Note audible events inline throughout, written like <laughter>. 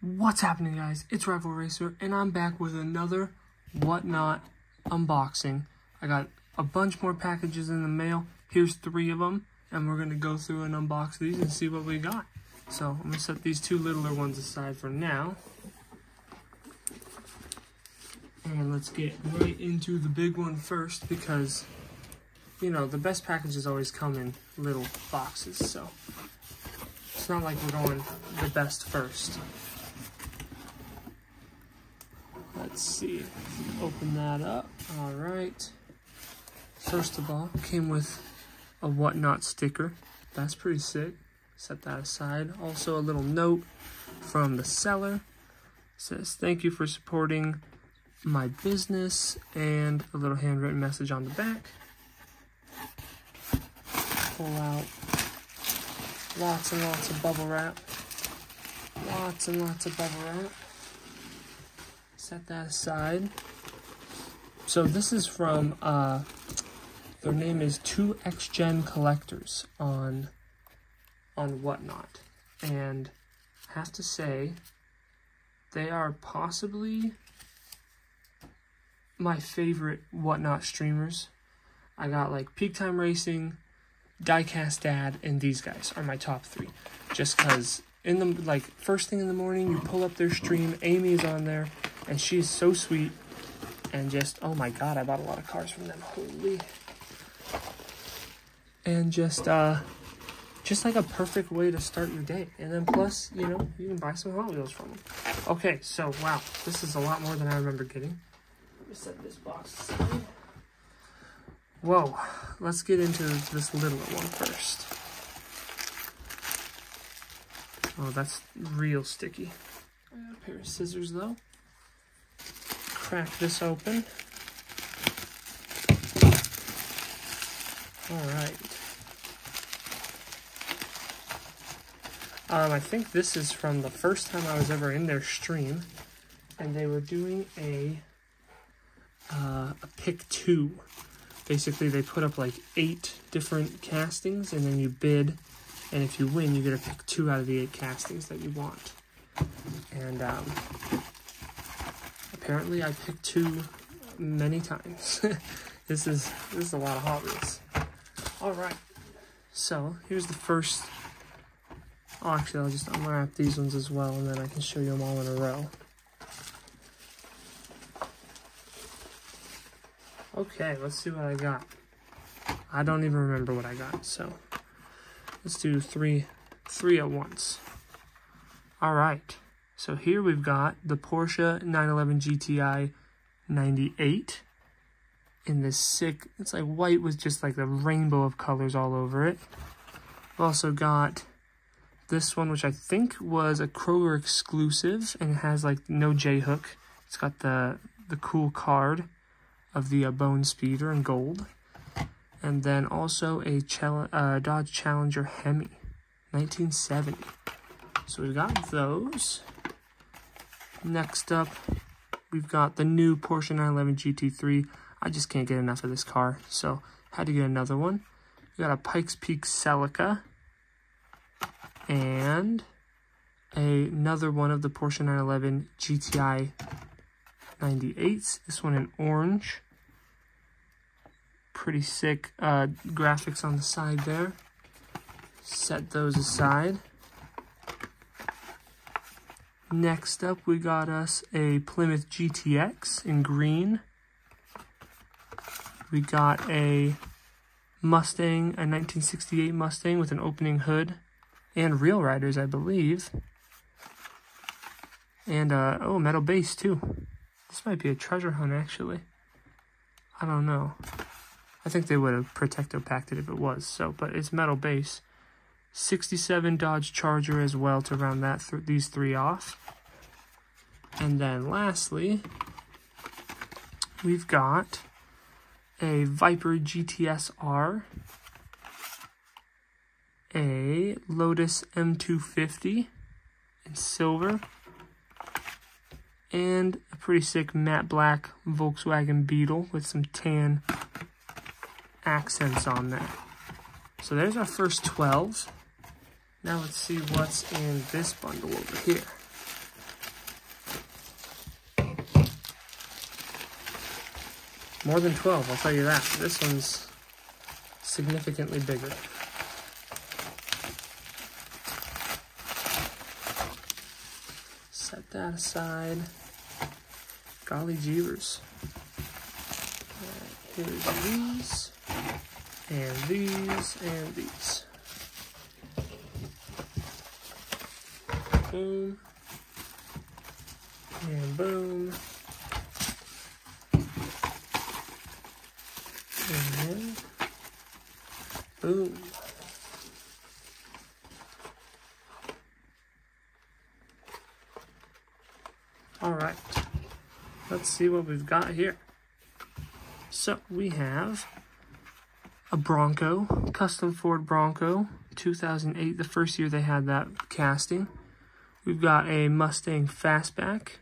What's happening guys? It's Rival Racer and I'm back with another Whatnot unboxing. I got a bunch more packages in the mail. Here's three of them and we're going to go through and unbox these and see what we got. So I'm going to set these two littler ones aside for now. And let's get right into the big one first because, you know, the best packages always come in little boxes. So it's not like we're going the best first. Let's see. Open that up. All right. First of all, came with a whatnot sticker. That's pretty sick. Set that aside. Also a little note from the seller. Says, thank you for supporting my business and a little handwritten message on the back. Pull out lots and lots of bubble wrap. Lots and lots of bubble wrap set that aside. So this is from, uh, their name is 2X Gen Collectors on, on Whatnot. And have to say, they are possibly my favorite Whatnot streamers. I got like Peak Time Racing, Diecast Dad, and these guys are my top three. Just because in the like first thing in the morning, you pull up their stream, Amy is on there, and she's so sweet. And just, oh my god, I bought a lot of cars from them. Holy. And just, uh, just like a perfect way to start your day. And then plus, you know, you can buy some Hot Wheels from them. Okay, so wow, this is a lot more than I remember getting. Let me set this box aside. Whoa, let's get into this little one first. Oh, that's real sticky. a pair of scissors though crack this open. All right. Um, I think this is from the first time I was ever in their stream, and they were doing a uh, a pick two. Basically, they put up like eight different castings, and then you bid, and if you win, you get to pick two out of the eight castings that you want. And um, Apparently I picked two many times. <laughs> this is this is a lot of Hot Wheels. Alright. So here's the first oh, actually I'll just unwrap these ones as well and then I can show you them all in a row. Okay, let's see what I got. I don't even remember what I got, so let's do three three at once. Alright. So here we've got the Porsche 911 GTI 98 in this sick, it's like white with just like the rainbow of colors all over it. We've also got this one, which I think was a Kroger exclusive and it has like no J-hook. It's got the, the cool card of the uh, Bone Speeder in gold. And then also a uh, Dodge Challenger Hemi, 1970. So we've got those. Next up, we've got the new Porsche 911 GT3. I just can't get enough of this car, so had to get another one. We got a Pikes Peak Celica and another one of the Porsche 911 GTI 98s. This one in orange. Pretty sick uh, graphics on the side there. Set those aside. Next up, we got us a Plymouth GTX in green. We got a Mustang, a 1968 Mustang with an opening hood and real riders, I believe. And, uh, oh, metal base, too. This might be a treasure hunt, actually. I don't know. I think they would have protecto packed it if it was, so, but it's metal base. 67 Dodge Charger as well to round that th these three off. And then lastly, we've got a Viper GTS R, a Lotus M250 in silver, and a pretty sick matte black Volkswagen Beetle with some tan accents on there. So there's our first 12. Now let's see what's in this bundle over here. More than 12, I'll tell you that. This one's significantly bigger. Set that aside. Golly jeevers. Right, here's these, and these, and these. Boom. And boom. And boom. All right, let's see what we've got here. So we have a Bronco, custom Ford Bronco, 2008, the first year they had that casting. We've got a Mustang Fastback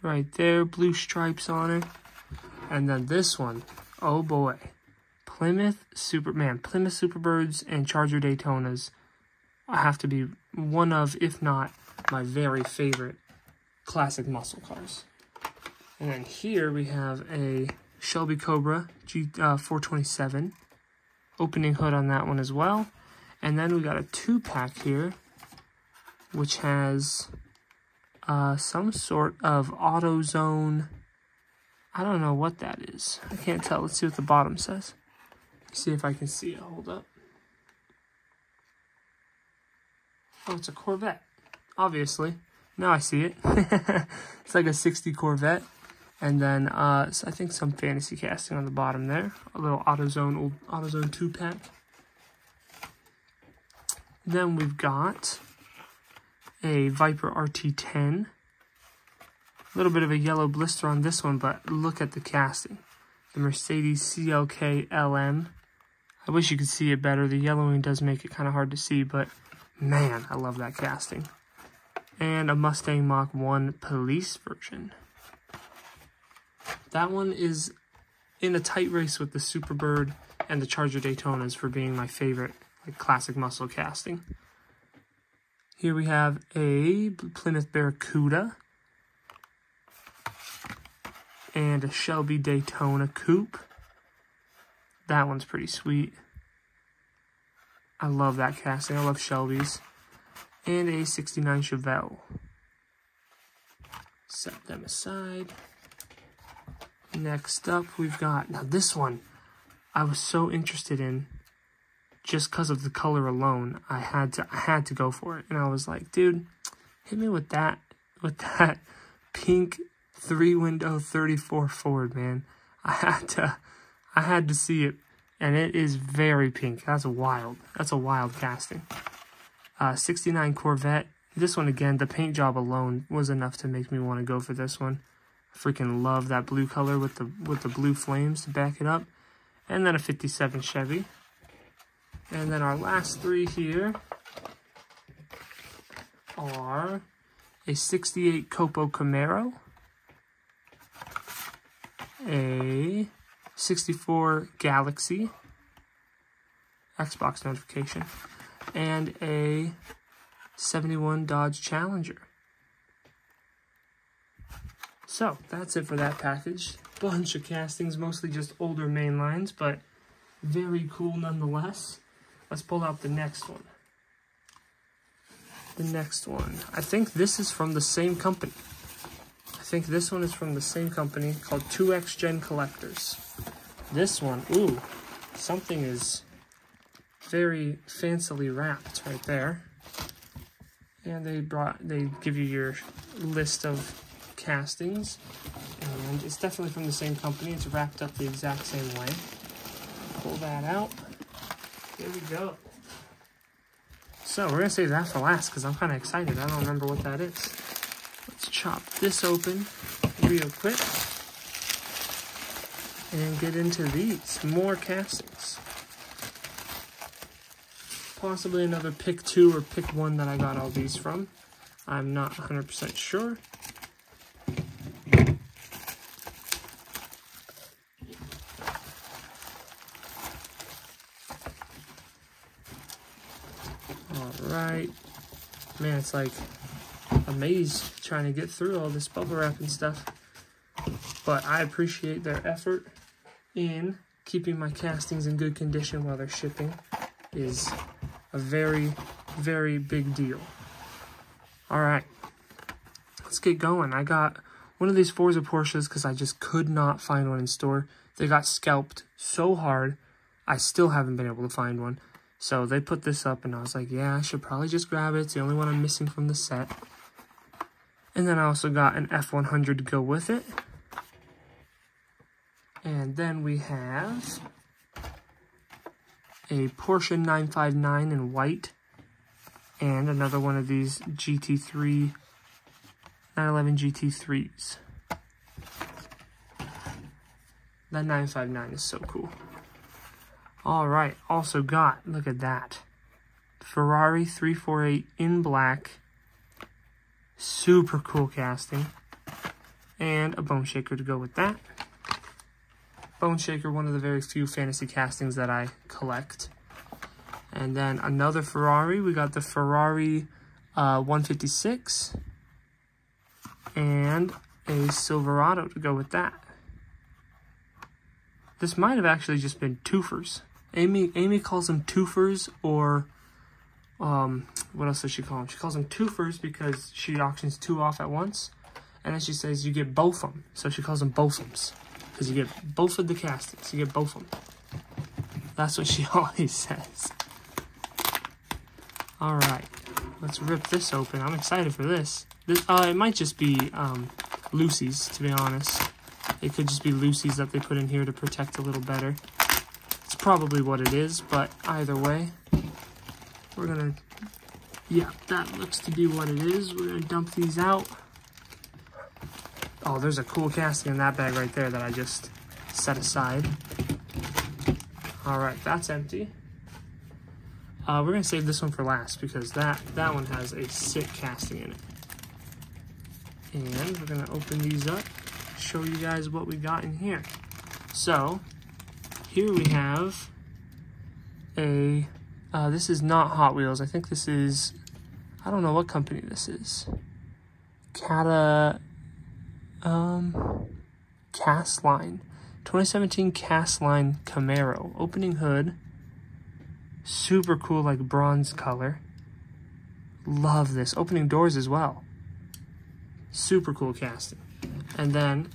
right there, blue stripes on it. And then this one, oh boy, Plymouth Superman, Plymouth Superbirds and Charger Daytonas I have to be one of, if not my very favorite classic muscle cars. And then here we have a Shelby Cobra G uh, 427. Opening hood on that one as well. And then we got a two pack here, which has uh, some sort of AutoZone. I don't know what that is. I can't tell. Let's see what the bottom says. See if I can see it. Hold up. Oh, it's a Corvette. Obviously. Now I see it. <laughs> it's like a 60 Corvette. And then uh, I think some fantasy casting on the bottom there. A little AutoZone, old AutoZone 2-pack. Then we've got a Viper RT10. A little bit of a yellow blister on this one, but look at the casting. The Mercedes CLK LM. I wish you could see it better. The yellowing does make it kind of hard to see, but man, I love that casting and a Mustang Mach 1 police version. That one is in a tight race with the Superbird and the Charger Daytonas for being my favorite like classic muscle casting. Here we have a Plymouth Barracuda and a Shelby Daytona Coupe. That one's pretty sweet. I love that casting. I love Shelby's and a 69 Chevelle. Set them aside. Next up, we've got, now this one, I was so interested in just because of the color alone. I had to, I had to go for it. And I was like, dude, hit me with that, with that <laughs> pink three window 34 Ford, man. I had to, I had to see it. And it is very pink. That's a wild, that's a wild casting. Uh, 69 Corvette. This one again, the paint job alone was enough to make me want to go for this one. Freaking love that blue color with the with the blue flames to back it up. And then a 57 Chevy. And then our last three here are a 68 Copo Camaro, a 64 Galaxie, Xbox notification, and a 71 Dodge Challenger. So, that's it for that package. Bunch of castings, mostly just older main lines, but very cool nonetheless. Let's pull out the next one. The next one. I think this is from the same company. I think this one is from the same company called 2X Gen Collectors. This one, ooh, something is very fancily wrapped right there. And they brought they give you your list of castings. And it's definitely from the same company. It's wrapped up the exact same way. Pull that out. There we go. So we're gonna save that for last because I'm kind of excited. I don't remember what that is. Let's chop this open real quick and get into these more castings possibly another pick two or pick one that I got all these from. I'm not 100% sure. Alright. Man, it's like a maze trying to get through all this bubble wrap and stuff. But I appreciate their effort in keeping my castings in good condition while they're shipping is a very, very big deal. All right, let's get going. I got one of these Forza Porsches because I just could not find one in store. They got scalped so hard, I still haven't been able to find one. So they put this up and I was like, yeah, I should probably just grab it. It's the only one I'm missing from the set. And then I also got an F100 to go with it. And then we have a Porsche 959 in white and another one of these GT3 911 GT3s. That 959 is so cool. All right, also got, look at that. Ferrari 348 in black. Super cool casting. And a bone shaker to go with that. Bone Shaker, one of the very few fantasy castings that I collect. And then another Ferrari. We got the Ferrari uh, 156. And a Silverado to go with that. This might have actually just been twofers. Amy Amy calls them twofers or um, what else does she call them? She calls them twofers because she auctions two off at once. And then she says you get both of them. So she calls them bothums because you get both of the castings. You get both of them. That's what she <laughs> always says. All right, let's rip this open. I'm excited for this. This, uh, it might just be um, loosies, to be honest. It could just be loosies that they put in here to protect a little better. Probably what it is, but either way, we're gonna, yeah, that looks to be what it is. We're gonna dump these out. Oh, there's a cool casting in that bag right there that I just set aside. All right, that's empty. Uh, we're gonna save this one for last because that, that one has a sick casting in it. And we're gonna open these up, show you guys what we got in here. So, here we have a, uh, this is not Hot Wheels. I think this is, I don't know what company this is. Cata, um, Castline. 2017 Castline Camaro. Opening hood. Super cool, like bronze color. Love this. Opening doors as well. Super cool casting. And then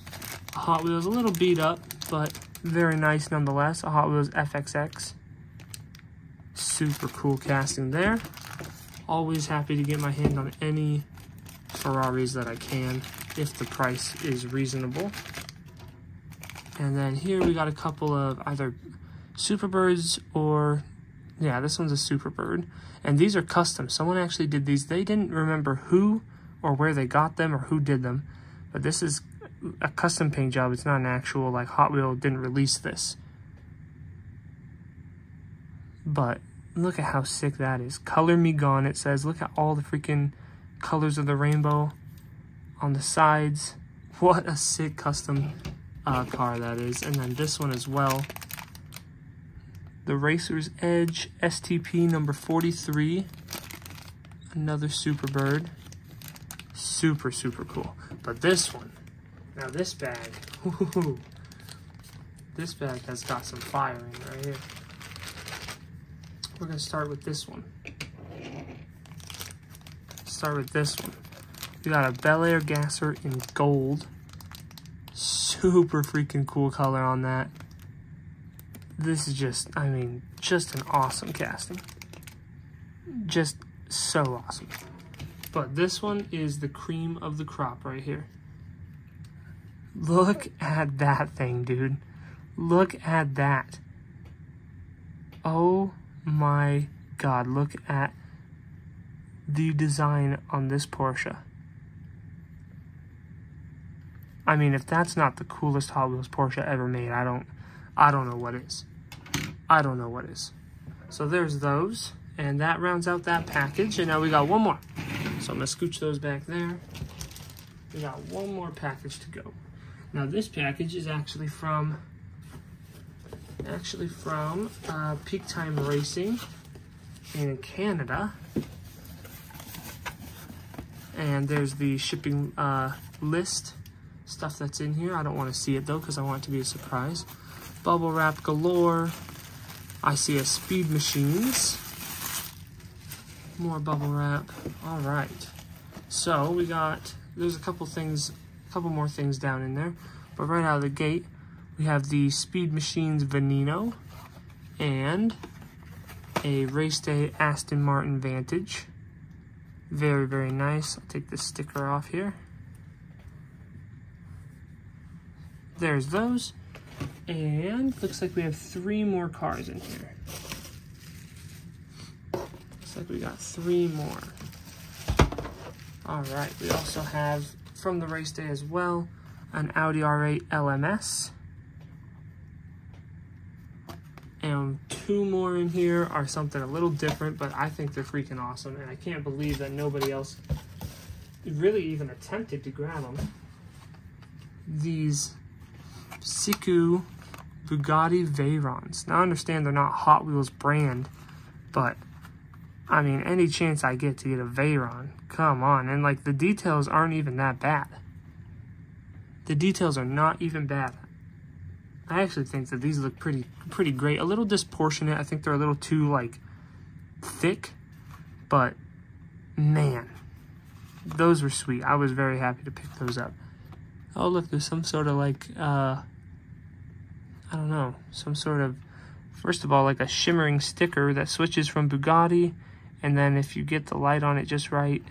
Hot Wheels, a little beat up, but very nice nonetheless. A Hot Wheels FXX. Super cool casting there. Always happy to get my hand on any Ferraris that I can if the price is reasonable. And then here we got a couple of either Superbirds or, yeah, this one's a Superbird. And these are custom. Someone actually did these. They didn't remember who or where they got them or who did them. But this is a custom paint job. It's not an actual, like, Hot Wheel didn't release this. But look at how sick that is. Color me gone, it says. Look at all the freaking colors of the rainbow on the sides. What a sick custom uh, car that is. And then this one as well. The Racer's Edge STP number 43. Another Superbird. Super, super cool. But this one, now this bag, whoo, this bag has got some fire in right here. We're gonna start with this one. Start with this one. We got a Bel Air gasser in gold. Super freaking cool color on that. This is just, I mean, just an awesome casting. Just so awesome. But this one is the cream of the crop right here. Look at that thing, dude. Look at that. Oh my god, look at the design on this Porsche. I mean, if that's not the coolest Hot Wheels Porsche ever made, I don't, I don't know what is. I don't know what is. So there's those, and that rounds out that package. And now we got one more. So I'm gonna scooch those back there. We got one more package to go. Now this package is actually from, actually from uh, Peak Time Racing in Canada. And there's the shipping uh, list stuff that's in here. I don't want to see it though because I want it to be a surprise. Bubble wrap galore. I see a Speed Machines. More bubble wrap. All right. So we got, there's a couple things, couple more things down in there. But right out of the gate, we have the Speed Machines Veneno and a Race Day Aston Martin Vantage. Very, very nice. I'll take the sticker off here. There's those. And looks like we have three more cars in here. Looks like we got three more. All right, we also have from the race day as well, an Audi R8 LMS. And two more in here are something a little different, but I think they're freaking awesome. And I can't believe that nobody else really even attempted to grab them. These Siku Bugatti Veyrons. Now I understand they're not Hot Wheels brand, but I mean, any chance I get to get a Veyron, come on. And like the details aren't even that bad. The details are not even bad. I actually think that these look pretty pretty great. A little disproportionate. I think they're a little too like thick, but man, those were sweet. I was very happy to pick those up. Oh look, there's some sort of like uh I don't know, some sort of first of all like a shimmering sticker that switches from Bugatti and then if you get the light on it just right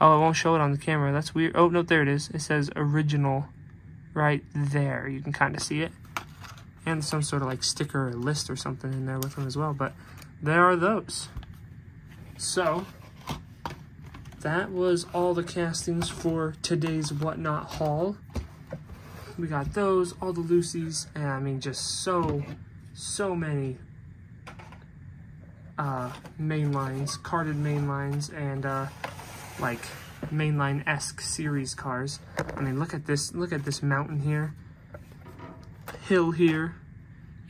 oh it won't show it on the camera that's weird oh no there it is it says original right there. You can kind of see it. And some sort of like sticker or list or something in there with them as well. But there are those. So, that was all the castings for today's Whatnot haul. We got those, all the loosies, and I mean just so, so many uh, main lines, carded main lines, and uh, like mainline-esque series cars. I mean, look at this, look at this mountain here, hill here,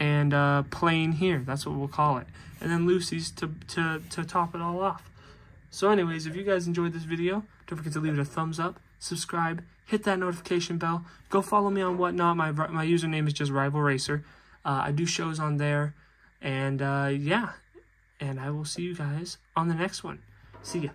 and uh, plain here. That's what we'll call it. And then loosies to, to, to top it all off. So anyways, if you guys enjoyed this video, don't forget to leave it a thumbs up, subscribe, hit that notification bell, go follow me on Whatnot. My, my username is just Rival Racer. Uh, I do shows on there. And uh, yeah, and I will see you guys on the next one. See ya.